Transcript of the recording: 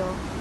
있어.